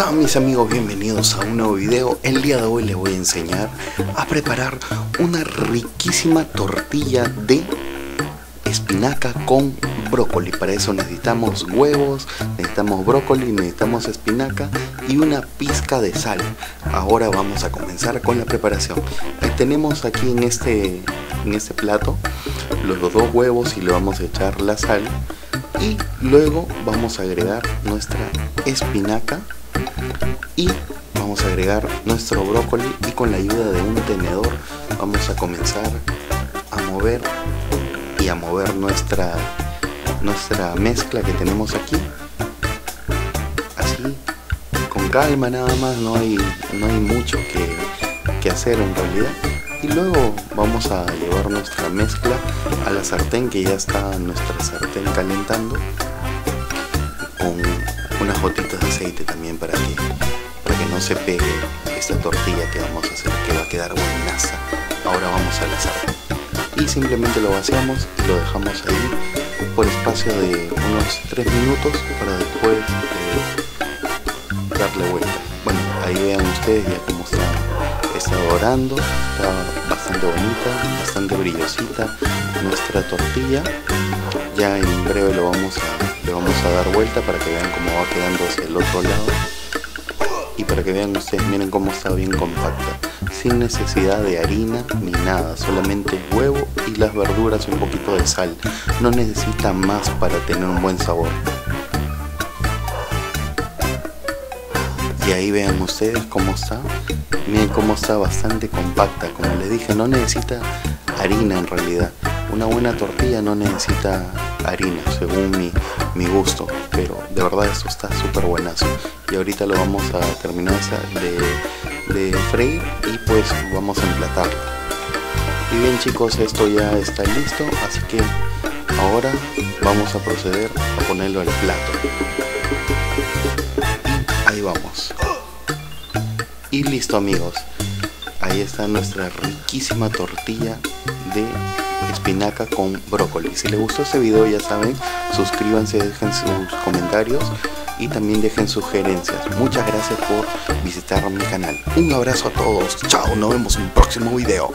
están mis amigos? Bienvenidos a un nuevo video. El día de hoy les voy a enseñar a preparar una riquísima tortilla de espinaca con brócoli. Para eso necesitamos huevos, necesitamos brócoli, necesitamos espinaca y una pizca de sal. Ahora vamos a comenzar con la preparación. tenemos aquí en este, en este plato los dos huevos y le vamos a echar la sal y luego vamos a agregar nuestra espinaca y vamos a agregar nuestro brócoli y con la ayuda de un tenedor vamos a comenzar a mover y a mover nuestra nuestra mezcla que tenemos aquí. Así con calma nada más no hay no hay mucho que, que hacer en realidad. Y luego vamos a llevar nuestra mezcla a la sartén que ya está nuestra sartén calentando con unas gotitas de aceite también para que, para que no se pegue esta tortilla que vamos a hacer que va a quedar buenaza ahora vamos a la sartén y simplemente lo vaciamos y lo dejamos ahí por espacio de unos 3 minutos para después eh, darle vuelta bueno ahí vean ustedes ya cómo está está dorando, está bastante bonita, bastante brillosita nuestra tortilla. Ya en breve lo vamos a, le vamos a dar vuelta para que vean cómo va quedando hacia el otro lado. Y para que vean ustedes, miren cómo está bien compacta, sin necesidad de harina ni nada, solamente huevo y las verduras y un poquito de sal. No necesita más para tener un buen sabor. y ahí vean ustedes cómo está miren cómo está bastante compacta como les dije no necesita harina en realidad una buena tortilla no necesita harina según mi, gusto pero de verdad esto está súper buenazo. Y ahorita lo vamos a terminar de, de freír y pues vamos a emplatar y bien chicos esto ya está listo así que ahora vamos a proceder a ponerlo al plato. Ahí vamos. Y listo amigos. Ahí está nuestra riquísima tortilla de espinaca con brócoli. Si les gustó este video ya saben suscríbanse dejen sus comentarios y también dejen sugerencias. Muchas gracias por visitar mi canal. Un abrazo a todos. Chao nos vemos en un próximo video